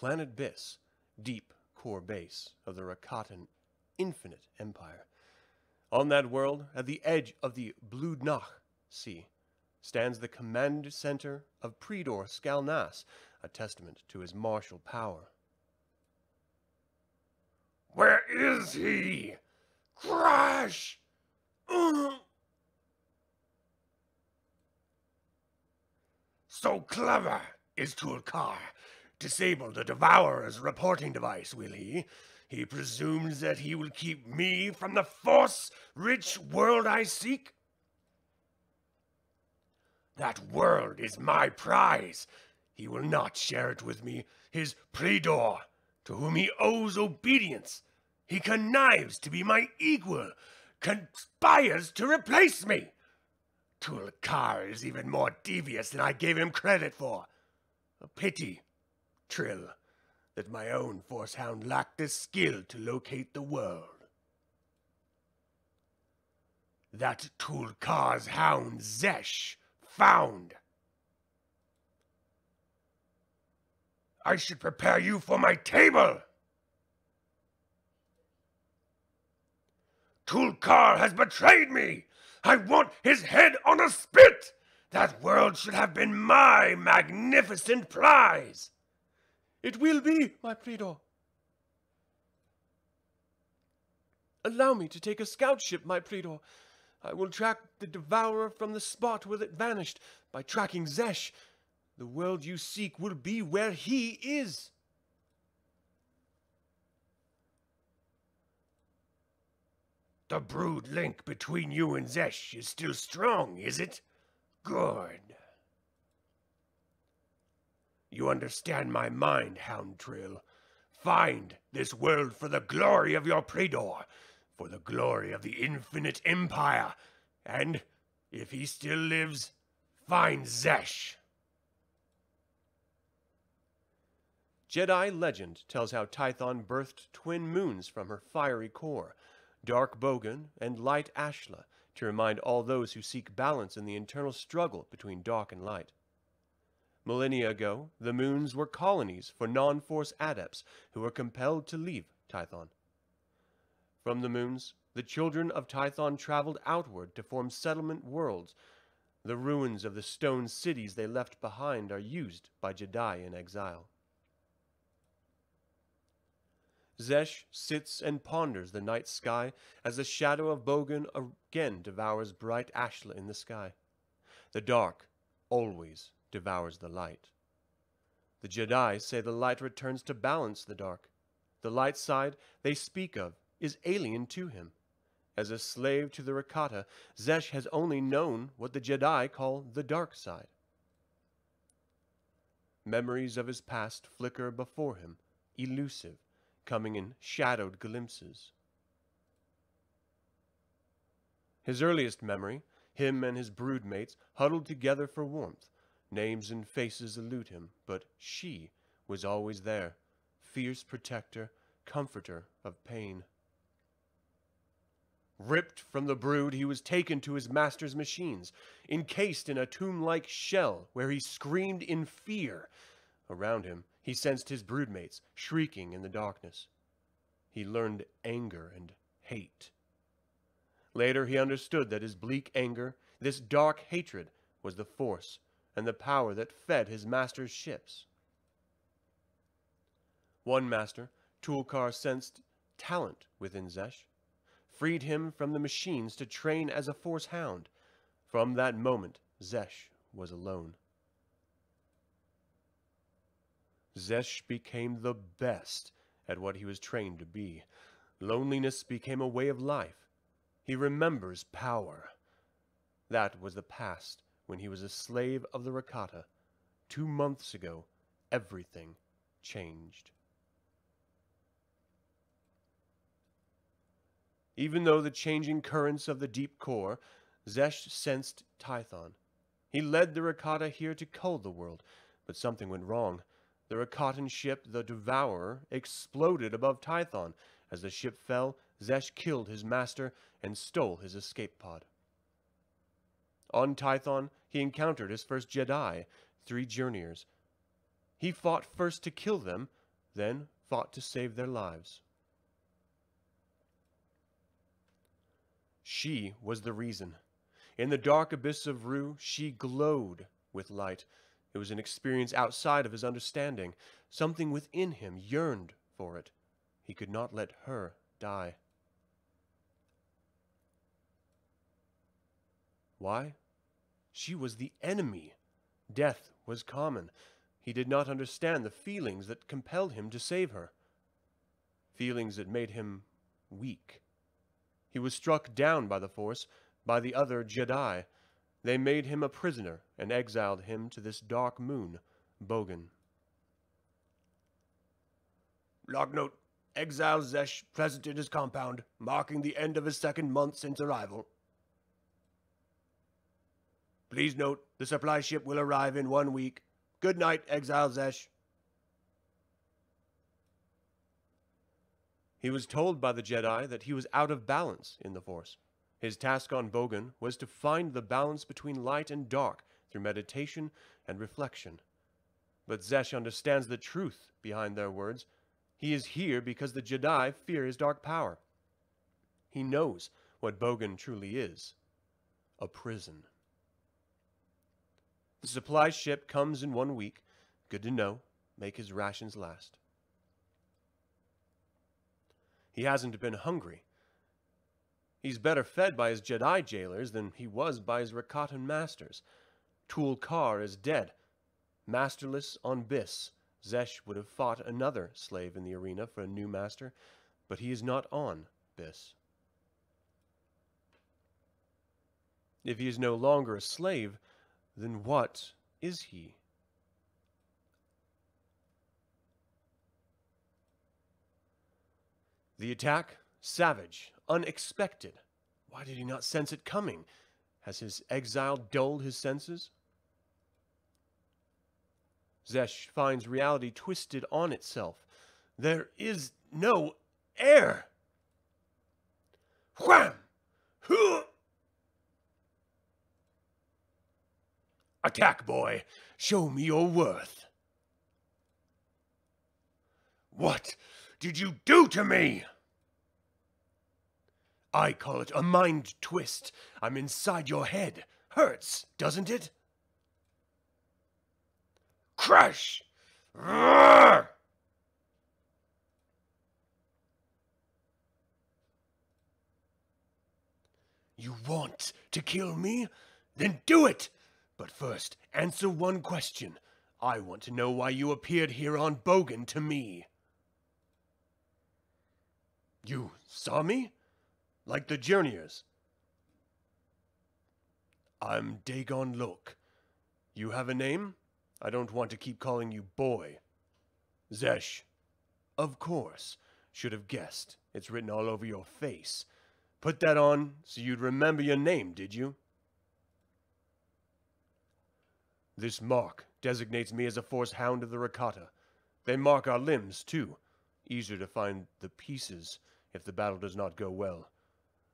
Planet Biss, deep core base of the Rakatan infinite empire. On that world, at the edge of the Bludnach Sea, stands the command center of Predor Skalnas, a testament to his martial power. Where is he? Crash! So clever is Tulkar. Disable the Devourer's reporting device, will he? He presumes that he will keep me from the force-rich world I seek? That world is my prize. He will not share it with me, his Predor, to whom he owes obedience. He connives to be my equal, conspires to replace me. Tulkar is even more devious than I gave him credit for. A pity, Trill, that my own Force Hound lacked the skill to locate the world. That Tulkar's hound Xesh found. I should prepare you for my table. Tulkar has betrayed me. I want his head on a spit! That world should have been my magnificent prize! It will be, my Predor. Allow me to take a scout ship, my Predor. I will track the Devourer from the spot where it vanished. By tracking Xesh, the world you seek will be where he is. The brood link between you and Xesh is still strong, is it? Good. You understand my mind, Hound Trill. Find this world for the glory of your Predor, for the glory of the infinite empire, and, if he still lives, find Xesh. Jedi legend tells how Tython birthed twin moons from her fiery core, dark Bogan, and light Ashla, to remind all those who seek balance in the internal struggle between dark and light. Millennia ago, the moons were colonies for non-force adepts who were compelled to leave Tython. From the moons, the children of Tython traveled outward to form settlement worlds. The ruins of the stone cities they left behind are used by Jedi in exile. Xesh sits and ponders the night sky as the shadow of Bogan again devours bright Ashla in the sky. The dark always devours the light. The Jedi say the light returns to balance the dark. The light side they speak of is alien to him. As a slave to the Rakata, Xesh has only known what the Jedi call the dark side. Memories of his past flicker before him, elusive, coming in shadowed glimpses. His earliest memory, him and his broodmates huddled together for warmth. Names and faces elude him, but she was always there, fierce protector, comforter of pain. Ripped from the brood, he was taken to his master's machines, encased in a tomb-like shell where he screamed in fear. Around him, he sensed his broodmates shrieking in the darkness. He learned anger and hate. Later, he understood that his bleak anger, this dark hatred, was the force and the power that fed his master's ships. One master, Tulkar sensed talent within Xesh, freed him from the machines to train as a force hound. From that moment, Xesh was alone. Xesh became the best at what he was trained to be. Loneliness became a way of life. He remembers power. That was the past when he was a slave of the Rakata. Two months ago, everything changed. Even though the changing currents of the deep core, Xesh sensed Tython. He led the Rakata here to cull the world, but something went wrong. The Rakatan ship, the Devourer, exploded above Tython. As the ship fell, Xesh killed his master and stole his escape pod. On Tython, he encountered his first Jedi, three journeyers. He fought first to kill them, then fought to save their lives. She was the reason. In the dark abyss of Rue, she glowed with light. It was an experience outside of his understanding. Something within him yearned for it. He could not let her die. Why? She was the enemy. Death was common. He did not understand the feelings that compelled him to save her. Feelings that made him weak. He was struck down by the Force, by the other Jedi. They made him a prisoner and exiled him to this dark moon, Bogan. Log note Exile Xesh present in his compound, marking the end of his second month since arrival. Please note, the supply ship will arrive in one week. Good night, Exile Xesh. He was told by the Jedi that he was out of balance in the Force. His task on Bogan was to find the balance between light and dark through meditation and reflection. But Xesh understands the truth behind their words. He is here because the Jedi fear his dark power. He knows what Bogan truly is a prison. The supply ship comes in one week. Good to know. Make his rations last. He hasn't been hungry. He's better fed by his Jedi jailers than he was by his Rakatan masters. Tulkar is dead. Masterless on Biss, Xesh would have fought another slave in the arena for a new master, but he is not on Biss. If he is no longer a slave, then what is he? The attack, savage, unexpected. Why did he not sense it coming? Has his exile dulled his senses? Xesh finds reality twisted on itself. There is no air. Wham! Huh! Attack, boy. Show me your worth. What did you do to me? I call it a mind twist. I'm inside your head. Hurts, doesn't it? Crash! Roar! You want to kill me? Then do it! But first, answer one question. I want to know why you appeared here on Bogan to me. You saw me? Like the journeyers? I'm Daegen Lok. You have a name? I don't want to keep calling you boy. Xesh. Of course. Should have guessed. It's written all over your face. Put that on so you'd remember your name, did you? This mark designates me as a force hound of the Rakata. They mark our limbs, too. Easier to find the pieces if the battle does not go well.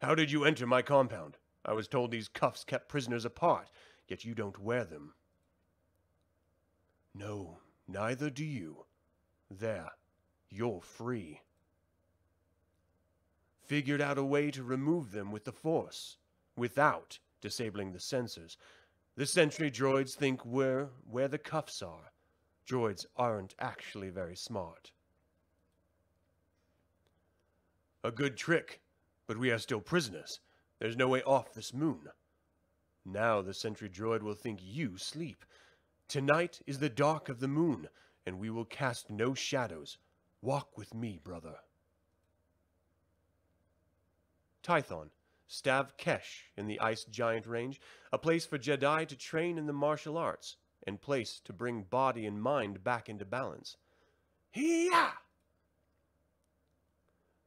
How did you enter my compound? I was told these cuffs kept prisoners apart, yet you don't wear them. No, neither do you. There, you're free. Figured out a way to remove them with the Force, without disabling the sensors, the sentry droids think we're where the cuffs are. Droids aren't actually very smart. A good trick, but we are still prisoners. There's no way off this moon. Now the sentry droid will think you sleep. Tonight is the dark of the moon, and we will cast no shadows. Walk with me, brother. Tython, Stav Kesh in the Ice Giant Range, a place for Jedi to train in the martial arts, and place to bring body and mind back into balance. Hiya!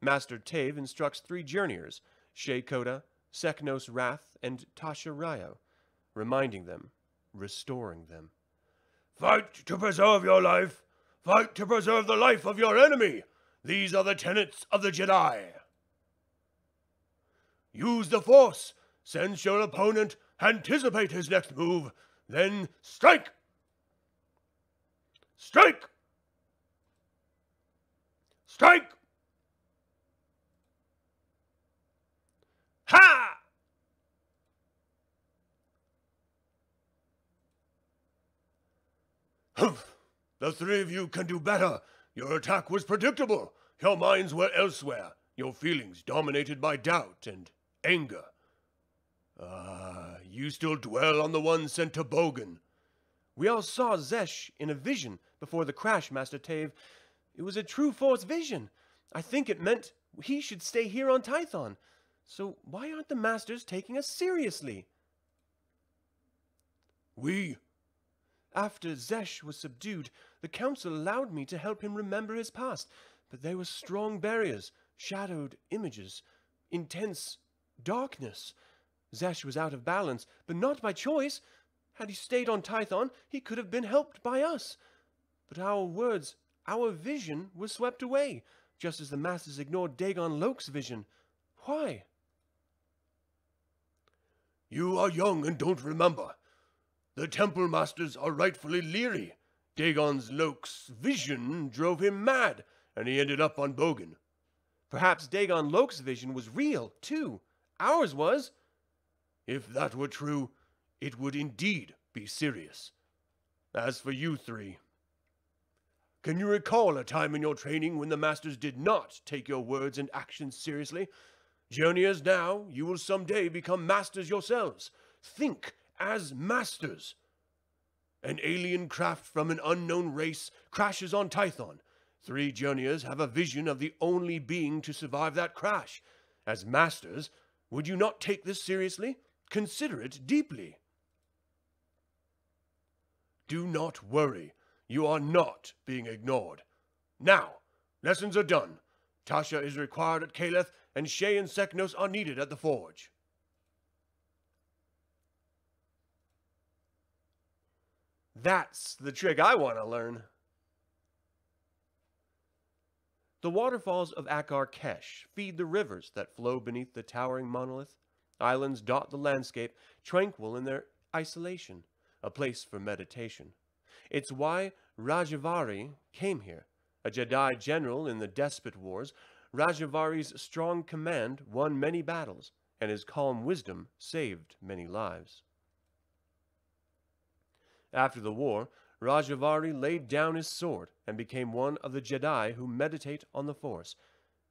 Master Tave instructs three journeyers, Shae Koda, Sek'nos Rath, and Tasha Ryo, reminding them, restoring them. Fight to preserve your life. Fight to preserve the life of your enemy. These are the tenets of the Jedi. Use the Force. Sense your opponent. Anticipate his next move. Then strike. Strike! Strike! Ha! Humph! The three of you can do better. Your attack was predictable. Your minds were elsewhere. Your feelings dominated by doubt and anger. Ah, you still dwell on the one sent to Bogan. We all saw Xesh in a vision before the crash, Master Tave. It was a true force vision. I think it meant he should stay here on Tython. So why aren't the masters taking us seriously? We After Xesh was subdued, the council allowed me to help him remember his past, but there were strong barriers, shadowed images, intense darkness. Xesh was out of balance, but not by choice. Had he stayed on Tython, he could have been helped by us. But our words, our vision, was swept away, just as the masters ignored Daegen Lok's vision. Why? You are young and don't remember. The temple masters are rightfully leery. Daegen's Lok's vision drove him mad, and he ended up on Bogan. Perhaps Daegen Lok's vision was real, too. Ours was. If that were true, it would indeed be serious. As for you three, can you recall a time in your training when the masters did not take your words and actions seriously? Journeyers now, you will someday become masters yourselves. Think as masters. An alien craft from an unknown race crashes on Tython. Three journeyers have a vision of the only being to survive that crash. As masters, would you not take this seriously? Consider it deeply. Do not worry. You are not being ignored. Now, lessons are done. Tasha is required at Kaleth, and Shae and Sek'nos are needed at the forge. That's the trick I want to learn. The waterfalls of Akar Kesh feed the rivers that flow beneath the towering monolith. Islands dot the landscape, tranquil in their isolation, a place for meditation. It's why Rajivari came here. A Jedi general in the Despot Wars, Rajivari's strong command won many battles, and his calm wisdom saved many lives. After the war, Rajivari laid down his sword and became one of the Jedi who meditate on the Force.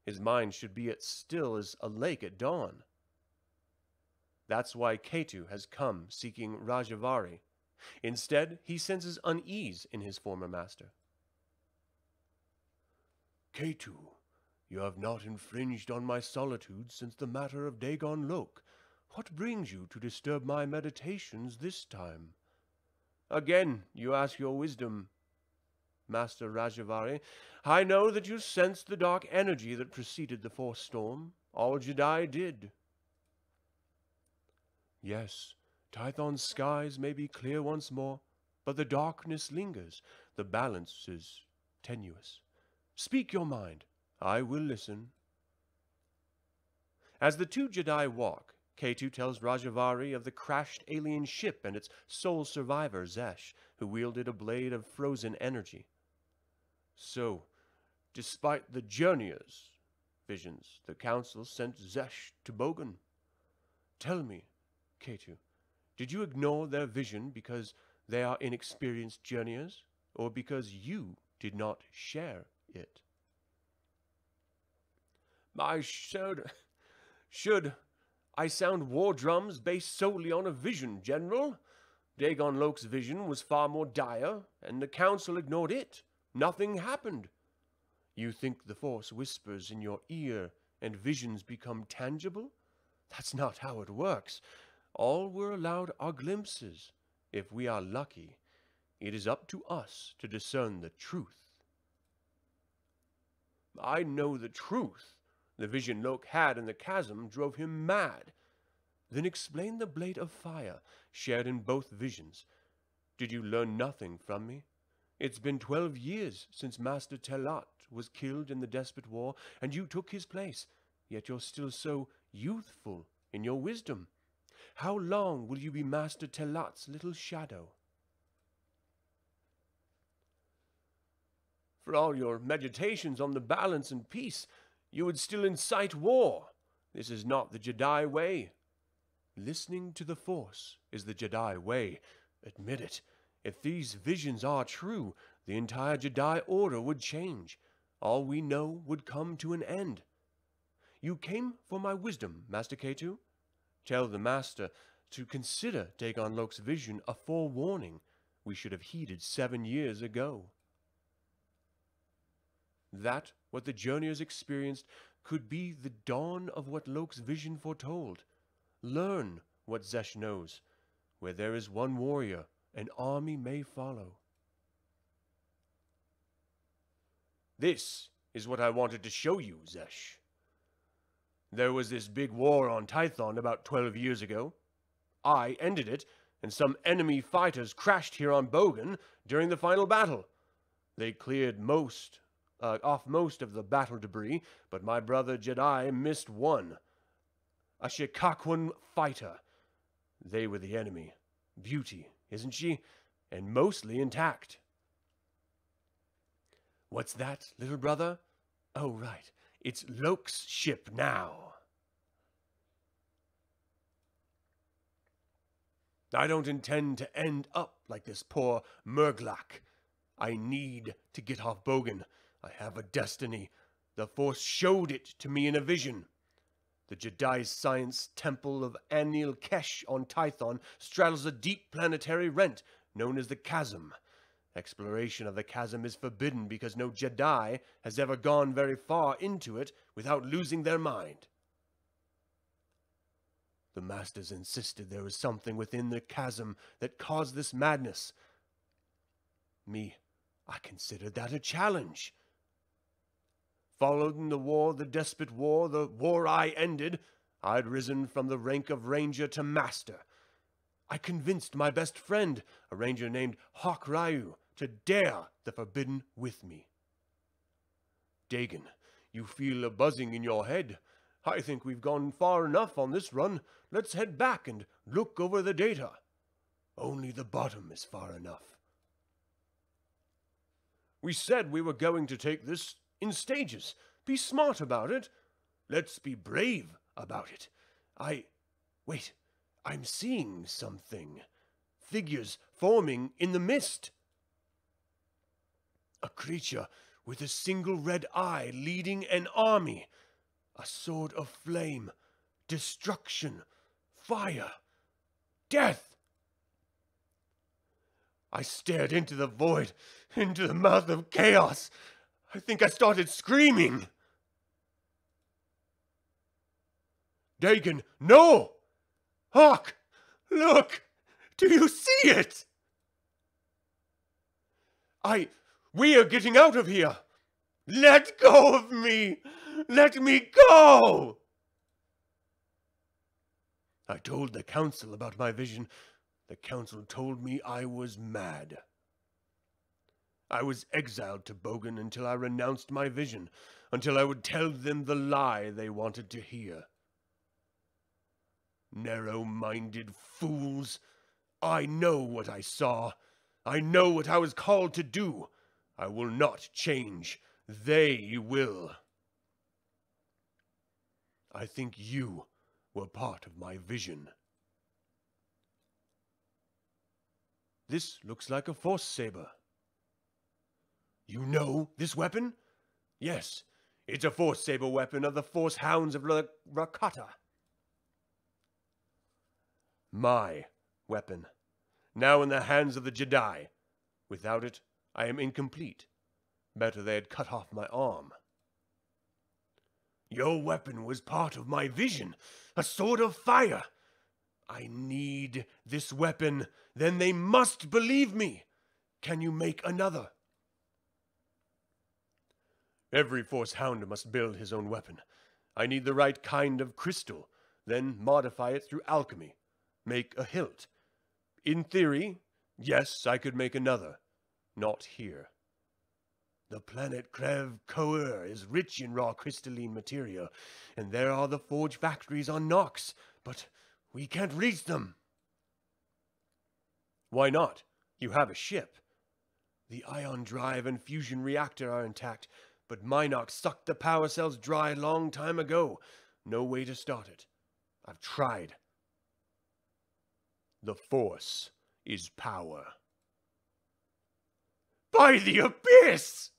His mind should be as still as a lake at dawn. That's why Ketu has come seeking Rajivari. Instead, he senses unease in his former master. Ketu, you have not infringed on my solitude since the matter of Daegen Lok. What brings you to disturb my meditations this time? Again, you ask your wisdom, Master Rajivari. I know that you sensed the dark energy that preceded the Force storm. All Jedi did. Yes, Tython's skies may be clear once more, but the darkness lingers. The balance is tenuous. Speak your mind. I will listen. As the two Jedi walk, Ketu tells Rajivari of the crashed alien ship and its sole survivor, Xesh, who wielded a blade of frozen energy. So, despite the journeyers' visions, the council sent Xesh to Bogan. Tell me, Ketu, did you ignore their vision because they are inexperienced journeyers, or because you did not share it? I should, should I sound war drums based solely on a vision, General. Daegen Lok's vision was far more dire, and the Council ignored it. Nothing happened. You think the Force whispers in your ear and visions become tangible? That's not how it works. All we're allowed are glimpses. If we are lucky, it is up to us to discern the truth. I know the truth, the vision Lok had in the chasm drove him mad. Then explain the blade of fire shared in both visions. Did you learn nothing from me? It's been twelve years since Master Telat was killed in the Despot War, and you took his place, yet you're still so youthful in your wisdom. How long will you be Master Telat's little shadow? For all your meditations on the balance and peace, you would still incite war. This is not the Jedi way. Listening to the Force is the Jedi way. Admit it. If these visions are true, the entire Jedi Order would change. All we know would come to an end. You came for my wisdom, Master Ketu? Tell the Master to consider Daegen Lok's vision a forewarning we should have heeded seven years ago. That what the journeyers experienced could be the dawn of what Lok's vision foretold. Learn what Xesh knows. Where there is one warrior, an army may follow. This is what I wanted to show you, Xesh. There was this big war on Tython about 12 years ago. I ended it, and some enemy fighters crashed here on Bogan during the final battle. They cleared most uh, off most of the battle debris, but my brother Jedi missed one. A Shikakwin fighter. They were the enemy. Beauty, isn't she? And mostly intact. What's that, little brother? Oh, right. It's Lok's ship now. I don't intend to end up like this poor Murglak. I need to get off Bogan. I have a destiny. The Force showed it to me in a vision. The Jedi Science Temple of Anil Kesh on Tython straddles a deep planetary rent known as the Chasm. Exploration of the chasm is forbidden because no Jedi has ever gone very far into it without losing their mind. The Masters insisted there was something within the chasm that caused this madness. Me, I considered that a challenge. Following the war, the despot war, the war I ended, I'd risen from the rank of ranger to master. I convinced my best friend, a ranger named Hawk Ryo, to dare the forbidden with me. Daegen, you feel a buzzing in your head. I think we've gone far enough on this run. Let's head back and look over the data. Only the bottom is far enough. We said we were going to take this in stages. Be smart about it. Let's be brave about it. I. Wait. I'm seeing something. Figures forming in the mist. A creature with a single red eye leading an army. A sword of flame. Destruction fire, death. I stared into the void, into the mouth of chaos. I think I started screaming. Daegen, no! Hawk, look! Do you see it? I. We are getting out of here! Let go of me! Let me go! I told the council about my vision. The council told me I was mad. I was exiled to Bogan until I renounced my vision, until I would tell them the lie they wanted to hear. Narrow-minded fools! I know what I saw. I know what I was called to do. I will not change. They will. I think you were part of my vision. This looks like a force saber. You know this weapon? Yes, it's a force saber weapon of the force hounds of Rakata. My weapon, now in the hands of the Jedi. Without it, I am incomplete. Better they had cut off my arm. Your weapon was part of my vision, a sword of fire. I need this weapon, then they must believe me. Can you make another? Every Force Hound must build his own weapon. I need the right kind of crystal, then modify it through alchemy. Make a hilt. In theory, yes, I could make another. Not here. The planet Krev Kour is rich in raw crystalline material, and there are the forge factories on Nox, but we can't reach them. Why not? You have a ship. The ion drive and fusion reactor are intact, but mynocks sucked the power cells dry long time ago. No way to start it. I've tried. The Force is power. By the abyss!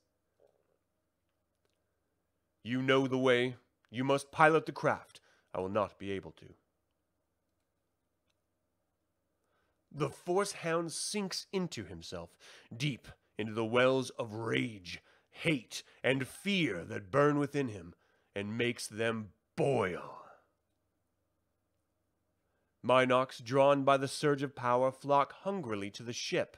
You know the way. You must pilot the craft. I will not be able to. The Force Hound sinks into himself, deep into the wells of rage, hate, and fear that burn within him, and makes them boil. Mynocks, drawn by the surge of power, flock hungrily to the ship.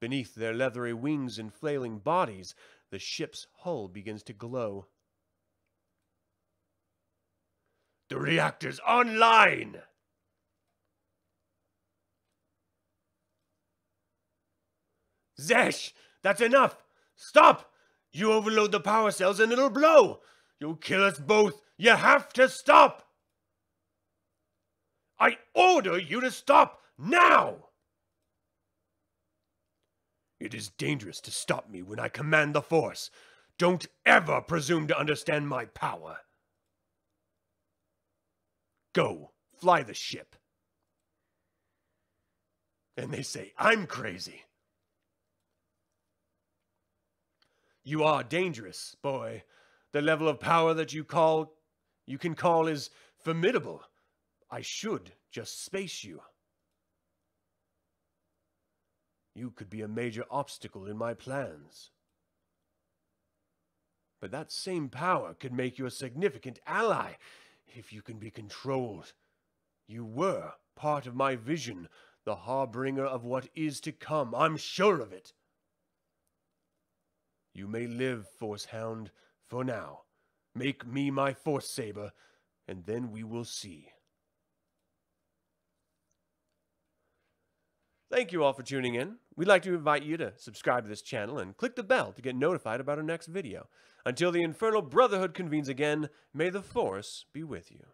Beneath their leathery wings and flailing bodies, the ship's hull begins to glow. The reactor's online! Xesh, that's enough! Stop! You overload the power cells and it'll blow! You'll kill us both! You have to stop! I order you to stop now! It is dangerous to stop me when I command the Force. Don't ever presume to understand my power. Go, fly the ship. And they say I'm crazy. You are dangerous, boy. The level of power that you call you can call is formidable. I should just space you. You could be a major obstacle in my plans. But that same power could make you a significant ally if you can be controlled. You were part of my vision, the harbinger of what is to come. I'm sure of it. You may live, Force Hound, for now. Make me my Force Saber, and then we will see. Thank you all for tuning in. We'd like to invite you to subscribe to this channel and click the bell to get notified about our next video. Until the Infernal Brotherhood convenes again, may the Force be with you.